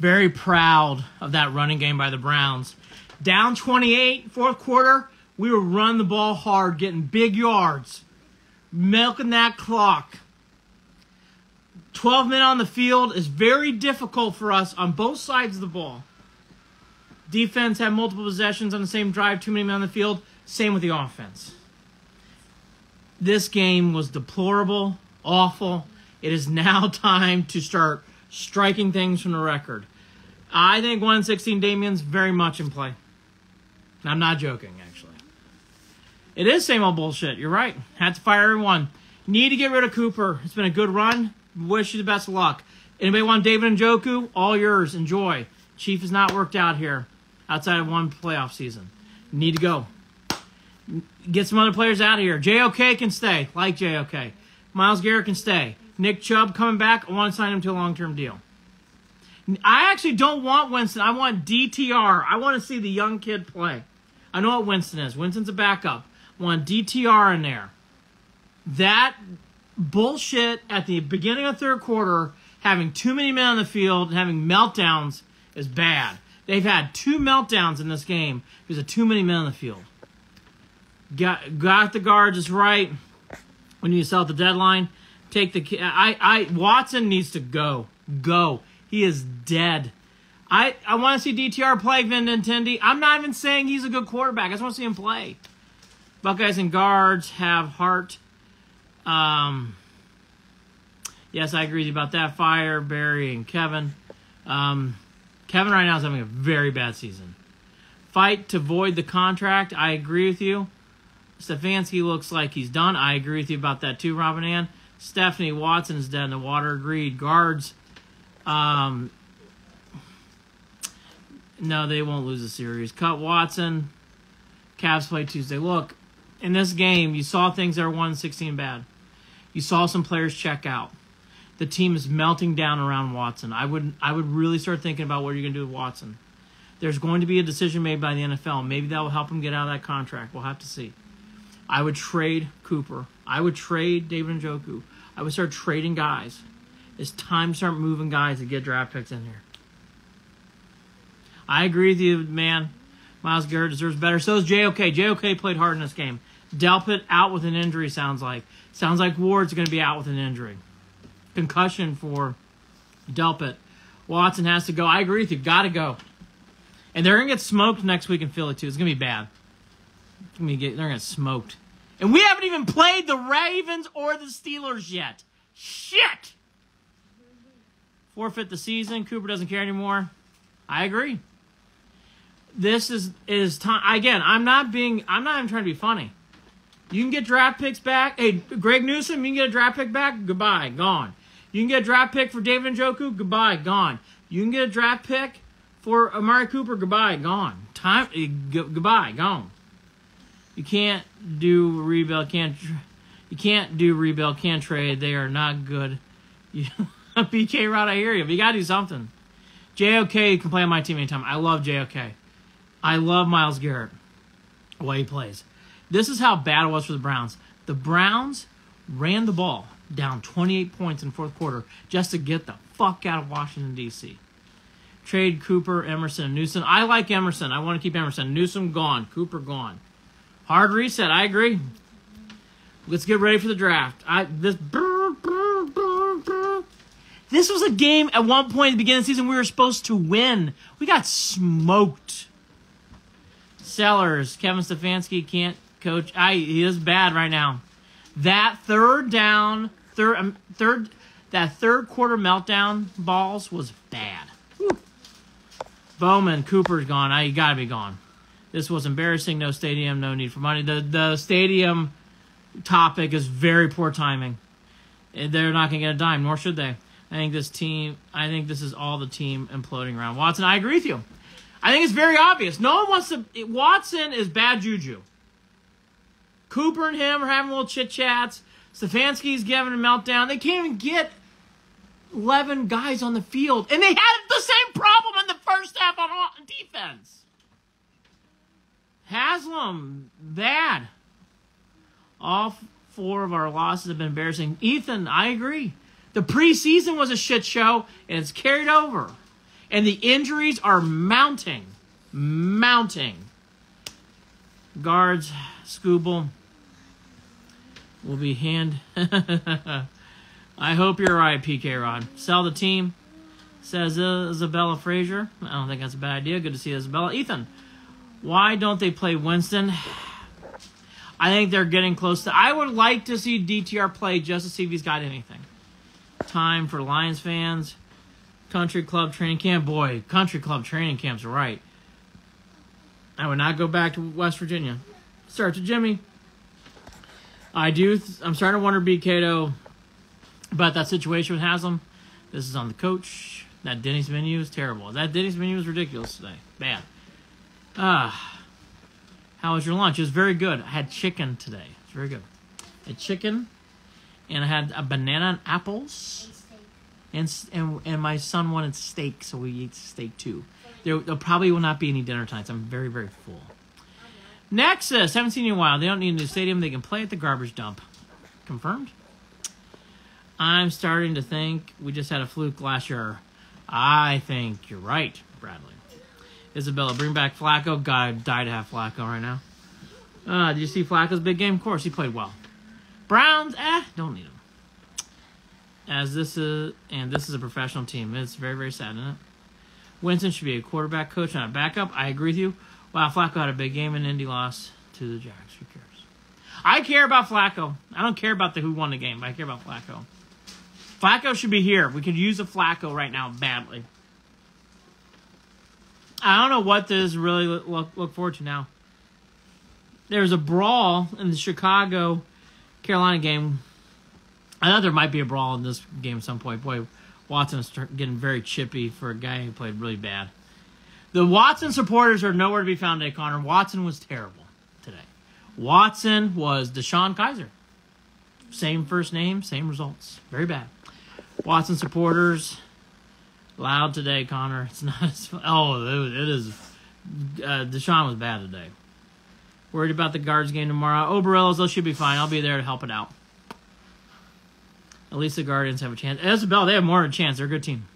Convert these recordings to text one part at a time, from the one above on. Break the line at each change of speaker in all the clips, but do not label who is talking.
Very proud of that running game by the Browns. Down 28, fourth quarter, we were running the ball hard, getting big yards, milking that clock. 12 men on the field is very difficult for us on both sides of the ball. Defense had multiple possessions on the same drive, too many men on the field. Same with the offense. This game was deplorable, awful. It is now time to start striking things from the record. I think 116 Damien's very much in play. I'm not joking, actually. It is same old bullshit. You're right. Had to fire everyone. Need to get rid of Cooper. It's been a good run. Wish you the best of luck. Anybody want David Njoku? All yours. Enjoy. Chief has not worked out here outside of one playoff season. Need to go. Get some other players out of here. JOK can stay. Like JOK. Myles Garrett can stay. Nick Chubb coming back. I want to sign him to a long term deal. I actually don't want Winston. I want DTR. I want to see the young kid play. I know what Winston is. Winston's a backup. I want DTR in there. That bullshit at the beginning of third quarter, having too many men on the field and having meltdowns is bad. They've had two meltdowns in this game because of too many men on the field. Got got the guards just right. When you sell at the deadline, take the I I Watson needs to go. Go. He is dead. I, I want to see DTR play Vincentendi. I'm not even saying he's a good quarterback. I just want to see him play. Buckeyes and guards have heart. Um, yes, I agree with you about that. Fire, Berry, and Kevin. Um, Kevin right now is having a very bad season. Fight to void the contract. I agree with you. Stefanski looks like he's done. I agree with you about that too, Robin Ann. Stephanie Watson is dead in the water. Agreed. Guards. Um, no, they won't lose the series. Cut Watson. Cavs play Tuesday. Look, in this game, you saw things that are 116 bad. You saw some players check out. The team is melting down around Watson. I would I would really start thinking about what you're going to do with Watson. There's going to be a decision made by the NFL. Maybe that will help him get out of that contract. We'll have to see. I would trade Cooper. I would trade David and Njoku. I would start trading guys. It's time to start moving guys and get draft picks in here. I agree with you, man. Myles Garrett deserves better. So does JOK. JOK played hard in this game. Delpit out with an injury, sounds like. Sounds like Ward's going to be out with an injury. Concussion for Delpit. Watson has to go. I agree with you. Got to go. And they're going to get smoked next week in Philly, too. It's going to be bad. Get, they're going to get smoked. And we haven't even played the Ravens or the Steelers yet. Shit! Forfeit the season. Cooper doesn't care anymore. I agree. This is is time again. I'm not being. I'm not even trying to be funny. You can get draft picks back. Hey, Greg Newsome, you can get a draft pick back. Goodbye, gone. You can get a draft pick for David Njoku. Goodbye, gone. You can get a draft pick for Amari Cooper. Goodbye, gone. Time. eh, g- goodbye, gone. You can't do rebuild. Can't. You can't do rebuild. Can't trade. They are not good. You, BK Rod, I hear you. But you gotta do something. JOK can play on my team anytime. I love JOK. I love Myles Garrett. The way he plays. This is how bad it was for the Browns. The Browns ran the ball down 28 points in fourth quarter just to get the fuck out of Washington D.C. Trade Cooper, Emerson, and Newsome. I like Emerson. I want to keep Emerson. Newsome gone. Cooper gone. Hard reset. I agree. Let's get ready for the draft. I this this was a game at one point at the beginning of the season we were supposed to win. We got smoked. Sellers, Kevin Stefanski can't coach. I he is bad right now. That third down, third um, third that third quarter meltdown balls was bad. Bowman, Cooper's gone. I gotta be gone. This was embarrassing. No stadium, no need for money. The the stadium topic is very poor timing. They're not gonna get a dime, nor should they. I think this team. I think this is all the team imploding around Watson. I agree with you. I think it's very obvious. No one wants to. Watson is bad juju. Cooper and him are having little chit chats. Stefanski's giving a meltdown. They can't even get 11 guys on the field. And they had the same problem in the first half on on defense. Haslam, bad. All four of our losses have been embarrassing. Ethan, I agree. The preseason was a shit show, and it's carried over. And the injuries are mounting. Mounting. Guards, Skubal will be hand. I hope you're right, PK Rod. Sell the team, says Isabella Frazier. I don't think that's a bad idea. Good to see Isabella. Ethan, why don't they play Winston? I think they're getting close to. I would like to see DTR play just to see if he's got anything. Time for Lions fans. Country Club training camp. Boy, Country Club training camp's right. I would not go back to West Virginia. Start to Jimmy. I do. I'm starting to wonder, BK, though, about that situation with Haslam. This is on the coach. That Denny's menu is terrible. That Denny's menu is ridiculous today. Bad. Ah. How was your lunch? It was very good. I had chicken today. It's very good. A chicken, and I had a banana and apples. And, and and my son wanted steak, so we ate steak too. There, there probably will not be any dinner times. I'm very very full. Nexus, haven't seen you in a while. They don't need a new stadium. They can play at the garbage dump. Confirmed. I'm starting to think we just had a fluke last year. I think you're right, Bradley. Isabella, bring back Flacco. God, I die to have Flacco right now. Uh, did you see Flacco's big game? Of course, he played well. Browns, eh, don't need them. As this is, and this is a professional team. It's very, very sad, isn't it? Winston should be a quarterback coach, not a backup. I agree with you. Wow, Flacco had a big game in Indy lost to the Jags. Who cares? I care about Flacco. I don't care about the who won the game. I care about Flacco. Flacco should be here. We could use a Flacco right now badly. I don't know what this really look look forward to now. There's a brawl in the Chicago Carolina game. I thought there might be a brawl in this game at some point. Boy, Watson's getting very chippy for a guy who played really bad. The Watson supporters are nowhere to be found today, Connor. Watson was terrible today. Watson was DeShone Kizer. Same first name, same results. Very bad. Watson supporters loud today, Connor. It's not as oh, it is. Uh, Deshaun was bad today. Worried about the guards game tomorrow. Oh, Oberellas, they should be fine. I'll be there to help it out. At least the Guardians have a chance. Isabel, they have more of a chance. They're a good team.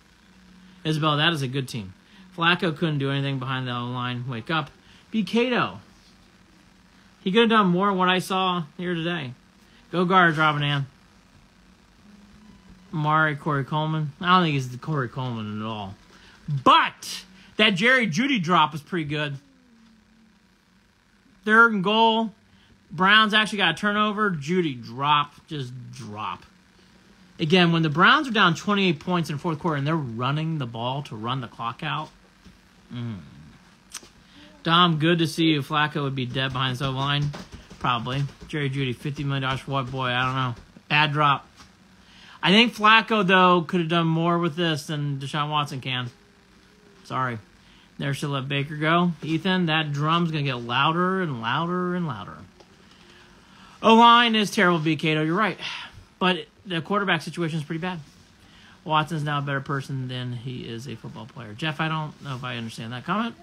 Isabel, that is a good team. Flacco couldn't do anything behind the line. Wake up. Be Cato. He could have done more than what I saw here today. Go guards, Robin Ann. Mari Corey Coleman. I don't think he's the Corey Coleman at all. But that Jerry Jeudy drop was pretty good. Third and goal. Browns actually got a turnover. Jeudy drop. Just drop. Again, when the Browns are down 28 points in fourth quarter and they're running the ball to run the clock out. Mm. Dom, good to see you. Flacco would be dead behind the line. Probably. Jerry Jeudy, $50 million for what boy? I don't know. Bad drop. I think Flacco, though, could have done more with this than Deshaun Watson can. Sorry. There should let Baker go. Ethan, that drum's going to get louder and louder and louder. O line is terrible, BKO. You're right. But the quarterback situation is pretty bad. Watson's now a better person than he is a football player. Jeff, I don't know if I understand that comment.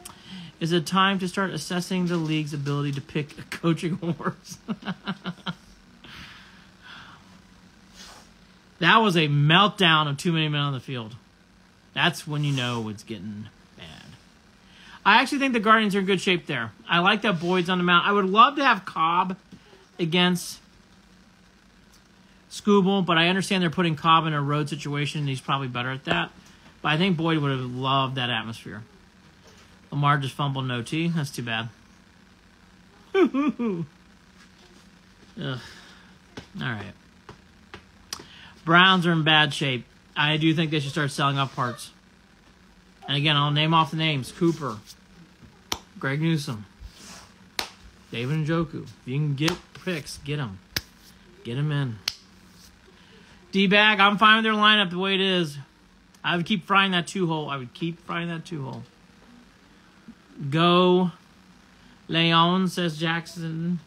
Is it time to start assessing the league's ability to pick a coaching awards? That was a meltdown of too many men on the field. That's when you know it's getting. I actually think the Guardians are in good shape there. I like that Boyd's on the mound. I would love to have Cobb against Skubal, but I understand they're putting Cobb in a road situation, and he's probably better at that. But I think Boyd would have loved that atmosphere. Lamar just fumbled no T. That's too bad. Ugh. All right. Browns are in bad shape. I do think they should start selling off parts. And again, I'll name off the names Cooper, Greg Newsome, David Njoku. If you can get picks, get them. Get them in. D bag, I'm fine with their lineup the way it is. I would keep frying that two hole. I would keep frying that two hole. Go Leon, says Jackson.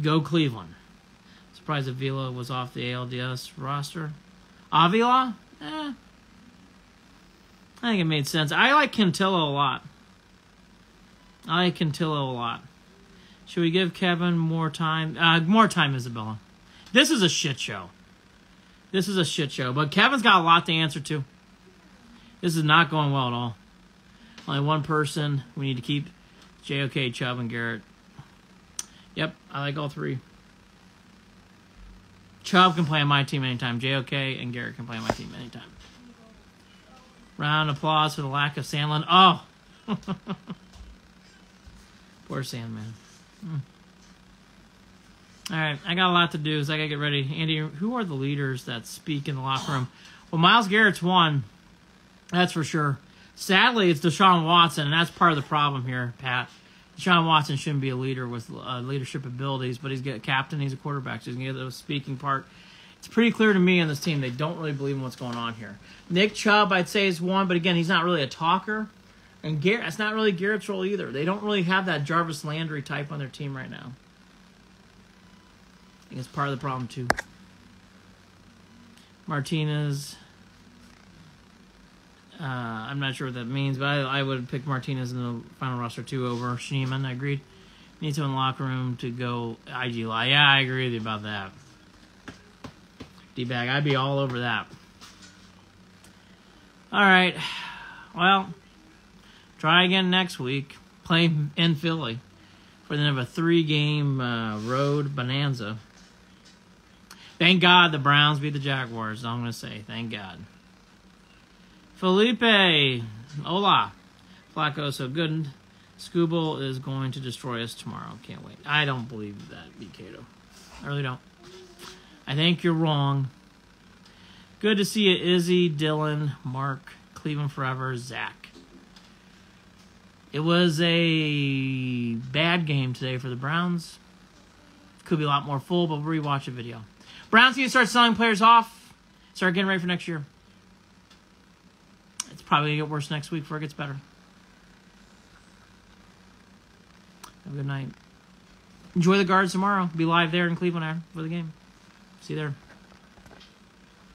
Go Cleveland surprised Avila was off the ALDS roster. Avila? Eh. I think it made sense. I like Cantillo a lot. I like Cantillo a lot. Should we give Kevin more time? Uh, more time, Isabella. This is a shit show. This is a shit show. But Kevin's got a lot to answer to. This is not going well at all. Only one person. We need to keep JOK, Chubb, and Garrett. Yep, I like all three. Chubb can play on my team anytime. JOK and Garrett can play on my team anytime. Round of applause for the lack of Sandlin. Oh! Poor Sandman. Mm. All right, I got a lot to do, so I got to get ready. Andy, who are the leaders that speak in the locker room? Well, Myles Garrett's one. That's for sure. Sadly, it's Deshaun Watson, and that's part of the problem here, Pat. Deshaun Watson shouldn't be a leader with uh, leadership abilities, but he's a captain, he's a quarterback, so he's to get the speaking part. It's pretty clear to me on this team they don't really believe in what's going on here. Nick Chubb, I'd say, is one, but again, he's not really a talker. And Garrett, it's not really Garrett's role either. They don't really have that Jarvis Landry type on their team right now. I think it's part of the problem, too. Martinez. Uh, I'm not sure what that means, but I, I would pick Martinez in the final roster two over Schneemann. I agreed. Need to in locker room to go IG. Yeah, I agree with you about that. D bag, I'd be all over that. All right. Well, try again next week. Play in Philly for then have a three game uh, road bonanza. Thank God the Browns beat the Jaguars. I'm going to say. Thank God. Felipe, hola. Flacco, so good. Skubal is going to destroy us tomorrow. Can't wait. I don't believe that, BKdo. I really don't. I think you're wrong. Good to see you, Izzy, Dylan, Mark, Cleveland Forever, Zach. It was a bad game today for the Browns. Could be a lot more full, but we'll rewatch the video. Browns going to start selling players off, start getting ready for next year It's probably gonna get worse next week before it gets better. Have a good night. Enjoy the guards tomorrow. Be live there in Cleveland for the game. See there.